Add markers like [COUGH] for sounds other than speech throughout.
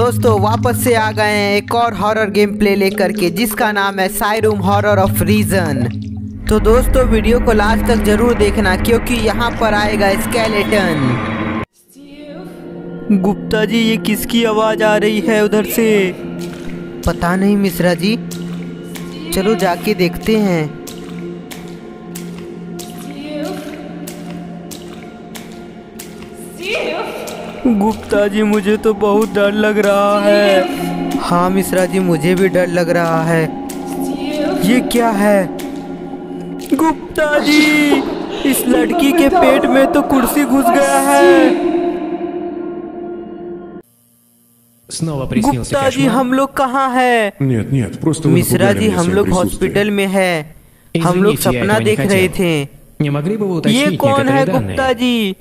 दोस्तों, वापस से आ गए हैं एक और हॉरर गेम प्ले लेकर के, जिसका नाम है साइरूम हॉरर ऑफ़ रीजन तो दोस्तों वीडियो को लास्ट तक ज़रूर देखना, क्योंकि यहाँ पर आएगा स्केलेटन गुप्ता जी, ये किसकी आवाज़ आ रही है उधर से? पता नहीं, मिश्रा जी। चलो जाके देखते हैं। गुप्ता जी मुझे तो बहुत डर लग रहा है। हाँ मिश्रा जी मुझे भी डर लग रहा है। ये क्या है? गुप्ता जी इस लड़की के पेट में तो कुर्सी घुस गया है। गुप्ता जी हम लोग कहाँ है? मिश्रा जी हम लोग हॉस्पिटल में है। हम लोग सपना देख रहे थे। ये कौन है गुप्ता जी?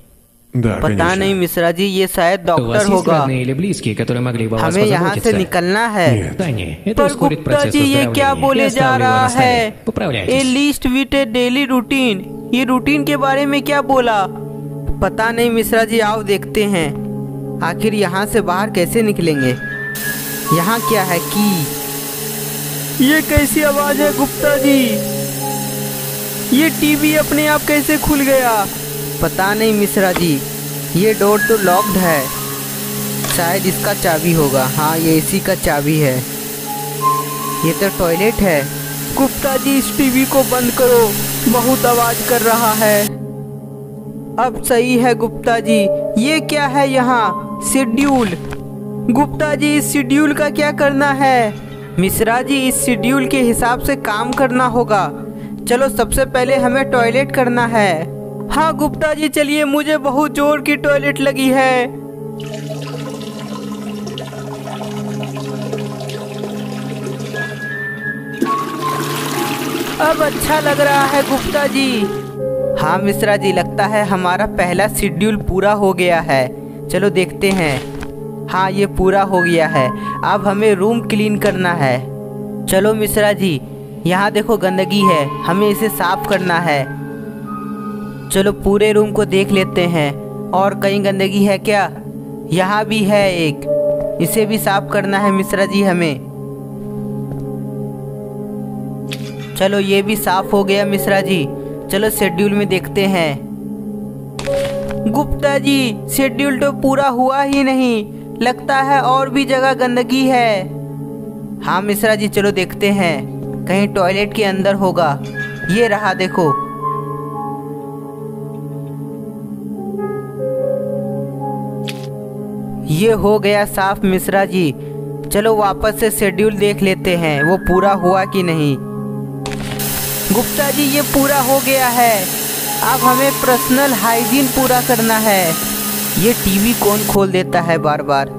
Да, पता конечно. नहीं मिश्रा जी ये शायद У вас डॉक्टर есть होगा родные или близкие, которые могли бы о вас हमें यहाँ से позаботиться? निकलना है Нет. Да не, это पर ускорит गुप्ता процесс जी ये क्या выздоровления. बोले Я जा оставлю его रहा на столе. है ए Поправляйтесь. List with a daily routine ये रूटीन के बारे में क्या बोला पता नहीं मिश्रा जी आओ देखते हैं आखिर यहाँ से बाहर कैसे निकलेंगे यहाँ क्या है की ये कैसी आवाज है गुप्ता जी ये टीवी अपने आप कैसे खुल गया पता नहीं मिश्रा जी, ये डोर तो लॉक्ड है। शायद इसका चाबी होगा। हाँ ये इसी का चाबी है। ये तो टॉयलेट है। गुप्ता जी, इस टीवी को बंद करो। बहुत आवाज़ कर रहा है। अब सही है गुप्ता जी। ये क्या है यहाँ? शेड्यूल। गुप्ता जी, इस शेड्यूल का क्या करना है? मिश्रा जी, इस शेड्यूल के हिसाब से काम करना होगा। चलो, सबसे पहले हमें टॉयलेट करना है। हाँ गुप्ता जी, चलिए, मुझे बहुत ज़ोर की टॉयलेट लगी है। अब अच्छा लग रहा है, गुप्ता जी। हाँ मिश्रा जी, लगता है हमारा पहला शेड्यूल पूरा हो गया है। चलो, देखते हैं। हाँ ये पूरा हो गया है। अब हमें रूम क्लीन करना है। चलो, मिश्रा जी, यहाँ देखो गंदगी है। हमें इसे साफ़ करना है। चलो पूरे रूम को देख लेते हैं। और कहीं गंदगी है क्या? यहाँ भी है एक। इसे भी साफ़ करना है मिश्रा जी हमें। चलो ये भी साफ़ हो गया मिश्रा जी। चलो शेड्यूल में देखते हैं। गुप्ता जी, शेड्यूल तो पूरा हुआ ही नहीं। लगता है और भी जगह गंदगी है। हाँ मिश्रा जी, चलो देखते हैं। कहीं टॉयलेट के अंदर होगा। ये रहा देखो। ये हो गया साफ़ मिश्रा जी। चलो वापस से शेड्यूल देख लेते हैं वो पूरा हुआ कि नहीं। गुप्ता जी ये पूरा हो गया है। अब हमें पर्सनल हाइजीन पूरा करना है। ये टीवी कौन खोल देता है बार बार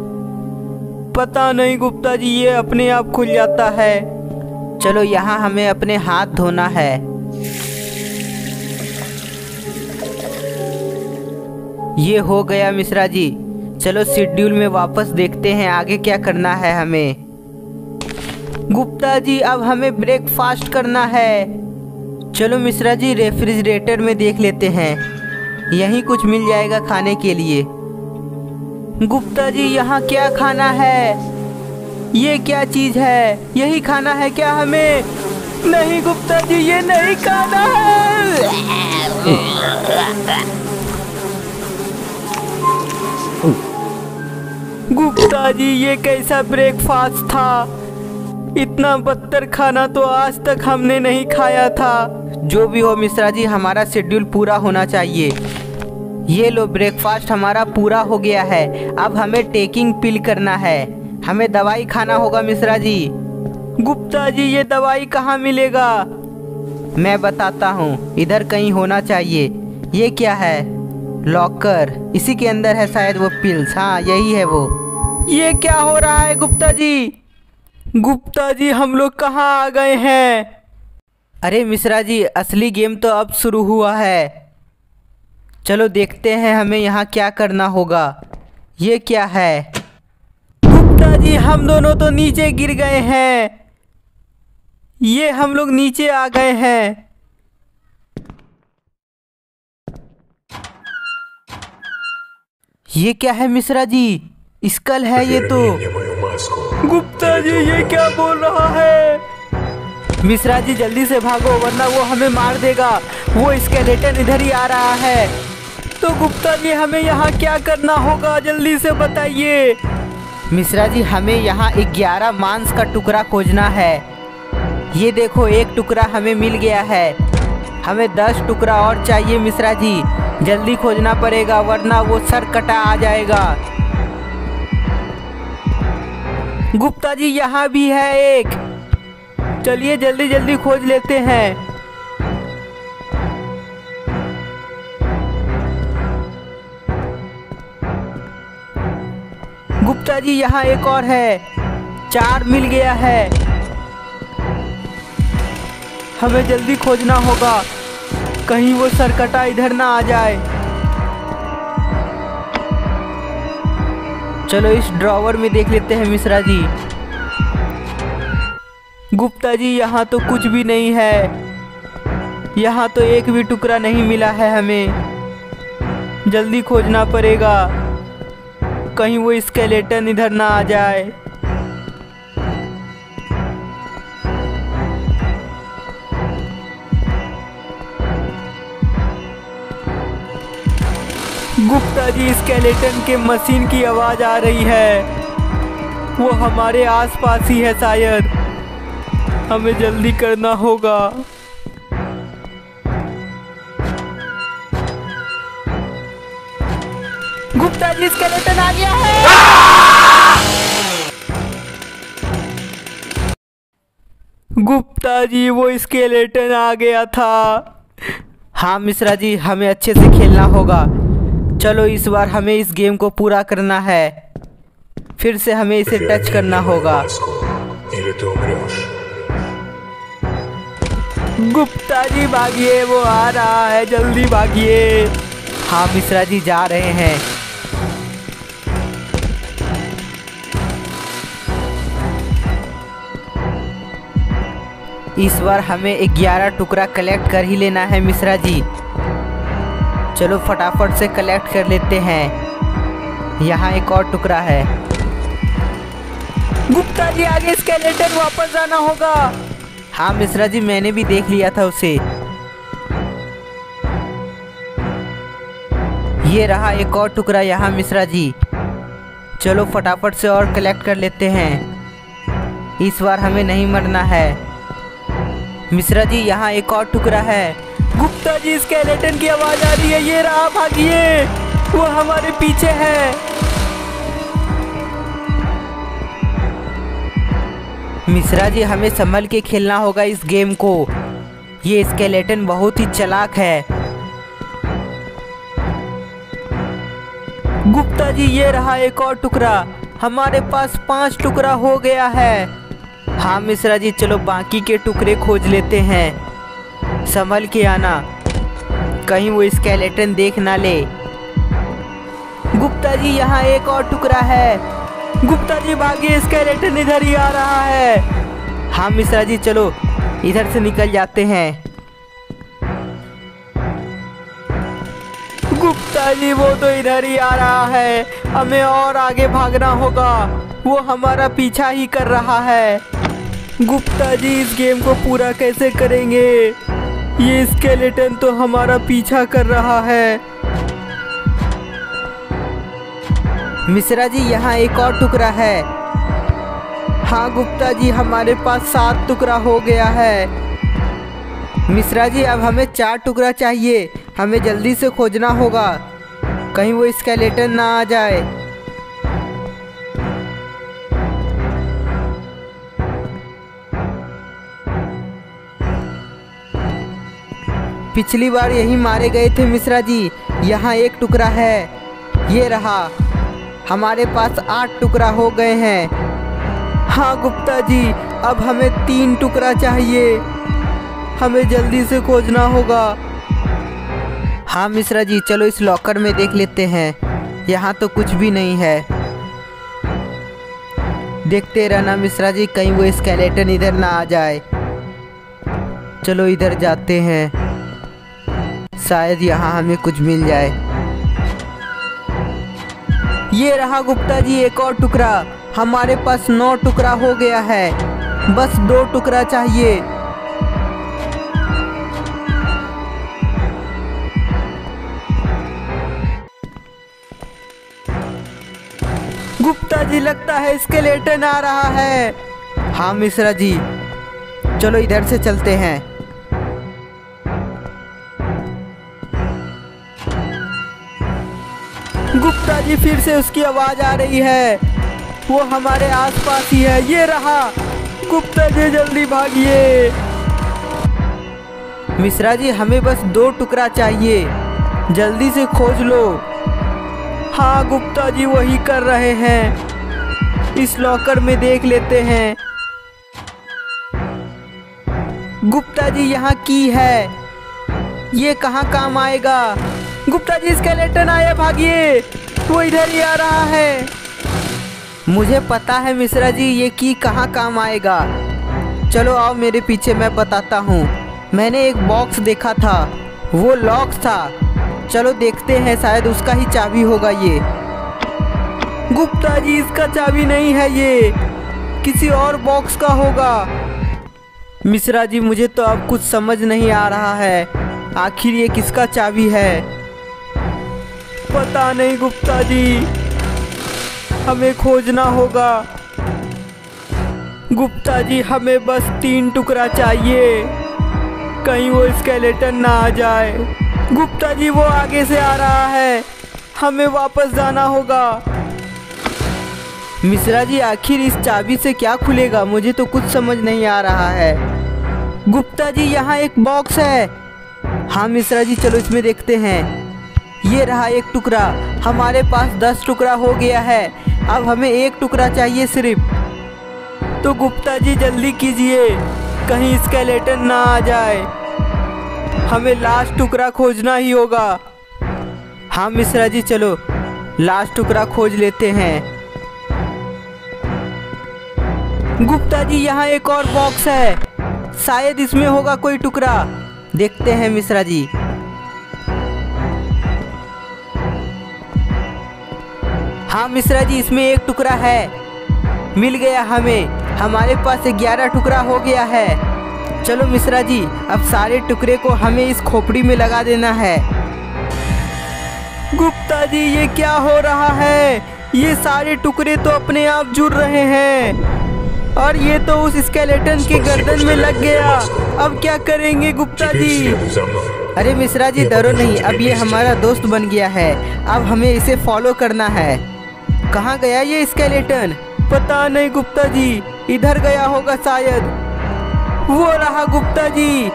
पता नहीं गुप्ता जी ये अपने आप खुल जाता है। चलो यहाँ हमें अपने हाथ धोना है। ये हो गया मिश्रा जी। चलो शेड्यूल में वापस देखते हैं आगे क्या करना है हमें। गुप्ता जी अब हमें ब्रेकफास्ट करना है। चलो मिश्रा जी रेफ्रिजरेटर में देख लेते हैं। यहीं कुछ मिल जाएगा खाने के लिए। गुप्ता जी यहाँ क्या खाना है? ये क्या चीज़ है? यही खाना है क्या हमें? नहीं गुप्ता जी ये नहीं खाना है। [LAUGHS] गुप्ता जी ये कैसा ब्रेकफास्ट था? इतना बदतर खाना तो आज तक हमने नहीं खाया था। जो भी हो मिश्रा जी हमारा शेड्यूल पूरा होना चाहिए। ये लो ब्रेकफास्ट हमारा पूरा हो गया है। अब हमें टेकिंग पिल करना है। हमें दवाई खाना होगा मिश्रा जी। गुप्ता जी ये दवाई कहाँ मिलेगा? मैं बताता हूँ इधर कहीं होना चाहिए। ये क्या है? लॉकर इसी के अंदर है शायद वो पिल्स हाँ यही है वो। ये क्या हो रहा है गुप्ता जी? गुप्ता जी, हम लोग कहाँ आ गए हैं? अरे मिश्रा जी, असली गेम तो अब शुरू हुआ है। चलो देखते हैं हमें यहाँ क्या करना होगा। ये क्या है? गुप्ता जी, हम दोनों तो नीचे गिर गए हैं। ये हम लोग नीचे आ गए हैं। ये क्या है मिश्रा जी? स्कल है ये तो। गुप्ता जी ये क्या बोल रहा है? मिश्रा जी जल्दी से भागो वरना वो हमें मार देगा। वो स्केलेटन इधर ही आ रहा है। तो गुप्ता जी हमें यहाँ क्या करना होगा? जल्दी से बताइए। मिश्रा जी हमें यहाँ ग्यारह मांस का टुकड़ा खोजना है। ये देखो एक टुकड़ा हमें मिल गया है। हमें दस टुकड़ा और चाहिए मिश्रा जी। जल्दी खोजना पड़ेगा वरना वो सर कटा आ जाएगा। गुप्ता जी, यहाँ भी है एक। चलिए, जल्दी जल्दी खोज लेते हैं। गुप्ता जी, यहाँ एक और है। चार मिल गया है। हमें जल्दी खोजना होगा। कहीं वो सरकटा इधर ना आ जाए। चलो इस ड्रॉवर में देख लेते हैं, मिश्रा जी। गुप्ता जी, यहाँ तो कुछ भी नहीं है। यहाँ तो एक भी टुकड़ा नहीं मिला है हमें। जल्दी खोजना पड़ेगा। कहीं वो स्केलेटन इधर ना आ जाए। गुप्ता जी स्केलेटन के मशीन की आवाज़ आ रही है। वो हमारे आसपास ही है शायद। हमें जल्दी करना होगा। गुप्ता जी स्केलेटन आ गया है। गुप्ता जी, वो स्केलेटन आ गया था। हाँ मिश्रा जी, हमें अच्छे से खेलना होगा। चलो इस बार हमें इस गेम को पूरा करना है। फिर से हमें इसे टच करना होगा। गुप्ता जी भागिए वो आ रहा है जल्दी भागिए। हाँ मिश्रा जी जा रहे हैं। इस बार हमें 11 टुकड़ा कलेक्ट कर ही लेना है मिश्रा जी। चलो फटाफट से कलेक्ट कर लेते हैं। यहाँ एक और टुकड़ा है। गुप्ता जी आगे स्केलेटन वापस आना होगा। हाँ मिश्रा जी मैंने भी देख लिया था उसे। ये रहा एक और टुकड़ा यहाँ मिश्रा जी। चलो फटाफट से और कलेक्ट कर लेते हैं। इस बार हमें नहीं मरना है। मिश्रा जी यहाँ एक और टुकड़ा है। गुप्ता जी स्केलेटन की आवाज़ आ रही है। ये रहा भागिए। वो हमारे पीछे है। मिश्रा जी, हमें संभल के खेलना होगा इस गेम को। ये स्केलेटन बहुत ही चलाक है। गुप्ता जी, ये रहा एक और टुकड़ा। हमारे पास पाँच टुकड़ा हो गया है। हाँ मिश्रा जी, चलो बाकी के टुकड़े खोज लेते हैं। संभल के आना। कहीं वो स्केलेटन देख ना ले। गुप्ता जी, यहाँ एक और टुकड़ा है। गुप्ता जी भागिए स्केलेटन इधर ही आ रहा है। हाँ मिश्रा जी, चलो, इधर से निकल जाते हैं। गुप्ता जी, वो तो इधर ही आ रहा है। हमें और आगे भागना होगा। वो हमारा पीछा ही कर रहा है। गुप्ता जी, इस गेम को पूरा कैसे करेंगे? ये स्केलेटन तो हमारा पीछा कर रहा है। मिश्रा जी, यहाँ एक और टुकड़ा है। हाँ गुप्ता जी, हमारे पास सात टुकड़ा हो गया है। मिश्रा जी, अब हमें चार टुकड़ा चाहिए। हमें जल्दी से खोजना होगा। कहीं वो स्केलेटन ना आ जाए। पिछली बार यही मारे गए थे मिश्रा जी। यहाँ एक टुकड़ा है। ये रहा। हमारे पास आठ टुकड़ा हो गए हैं। हाँ गुप्ता जी, अब हमें तीन टुकड़ा चाहिए। हमें जल्दी से खोजना होगा। हाँ मिश्रा जी, चलो इस लॉकर में देख लेते हैं। यहाँ तो कुछ भी नहीं है। देखते रहना मिश्रा जी, कहीं वो स्केलेटन इधर ना आ जाए। चलो इधर जाते हैं। शायद यहाँ हमें कुछ मिल जाए। ये रहा गुप्ता जी, एक और टुकड़ा। हमारे पास नौ टुकड़ा हो गया है। बस दो टुकड़ा चाहिए। गुप्ता जी, लगता है इसके स्केलेटन आ रहा है। हाँ मिश्रा जी, चलो इधर से चलते हैं। जी फिर से उसकी आवाज़ आ रही है। वो हमारे आसपास ही है। ये रहा। गुप्ता जी जल्दी भागिए। मिश्रा जी, हमें बस दो टुकड़ा चाहिए। जल्दी से खोज लो। हाँ गुप्ता जी वही कर रहे हैं। इस लॉकर में देख लेते हैं। गुप्ता जी, यहाँ की है। ये कहाँ काम आएगा? गुप्ता जी, स्केलेटन आया, भागिए। वो इधर ही आ रहा है? मुझे पता है मिश्रा जी, ये की कहाँ काम आएगा। चलो आओ मेरे पीछे मैं बताता हूँ। मैंने एक बॉक्स देखा था। वो लॉक था। चलो देखते हैं, शायद उसका ही चाबी होगा ये। गुप्ता जी, इसका चाबी नहीं है ये। किसी और बॉक्स का होगा। मिश्रा जी, मुझे तो अब कुछ समझ नहीं आ रहा है। आखिर ये किसका चाबी है? पता नहीं गुप्ता जी। हमें खोजना होगा। गुप्ता जी, हमें बस तीन टुकड़ा चाहिए। कहीं वो स्केलेटन ना आ जाए। गुप्ता जी, वो आगे से आ रहा है। हमें वापस जाना होगा। मिश्रा जी, आखिर इस चाबी से क्या खुलेगा? मुझे तो कुछ समझ नहीं आ रहा है। गुप्ता जी, यहाँ एक बॉक्स है। हाँ मिश्रा जी, चलो इसमें देखते हैं। ये रहा एक टुकड़ा। हमारे पास दस टुकड़ा हो गया है। अब हमें एक टुकड़ा चाहिए सिर्फ़। तो गुप्ता जी, जल्दी कीजिए। कहीं स्केलेटन ना आ जाए। हमें लास्ट टुकड़ा खोजना ही होगा। हाँ मिश्रा जी, चलो। लास्ट टुकड़ा खोज लेते हैं। गुप्ता जी, यहाँ एक और बॉक्स है। शायद इसमें होगा कोई टुकड़ा। देखते हैं मिश्रा जी। हाँ मिश्रा जी इसमें एक टुकड़ा है। मिल गया हमें। हमारे पास ग्यारह टुकड़ा हो गया है। चलो मिश्रा जी अब सारे टुकड़े को हमें इस खोपड़ी में लगा देना है। गुप्ता जी ये क्या हो रहा है? ये सारे टुकड़े तो अपने आप जुड़ रहे हैं। और ये तो उस स्केलेटन के गर्दन में लग गया। अब क्या करेंगे गुप्ता जी अरे मिश्रा जी डरो नहीं। अब ये हमारा दोस्त बन गया है। अब हमें इसे फॉलो करना है। कहाँ गया ये स्केलेटन पता नहीं गुप्ता जी। इधर गया होगा शायद। वो रहा गुप्ता जी।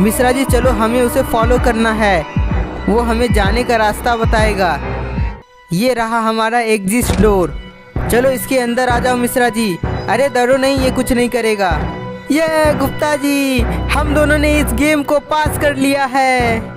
मिश्रा जी, चलो हमें उसे फॉलो करना है। वो हमें जाने का रास्ता बताएगा। ये रहा हमारा एग्जिस्ट डोर चलो इसके अंदर आ जाओ मिश्रा जी। अरे डरो नहीं, ये कुछ नहीं करेगा। ये गुप्ता जी, हम दोनों ने इस गेम को पास कर लिया है।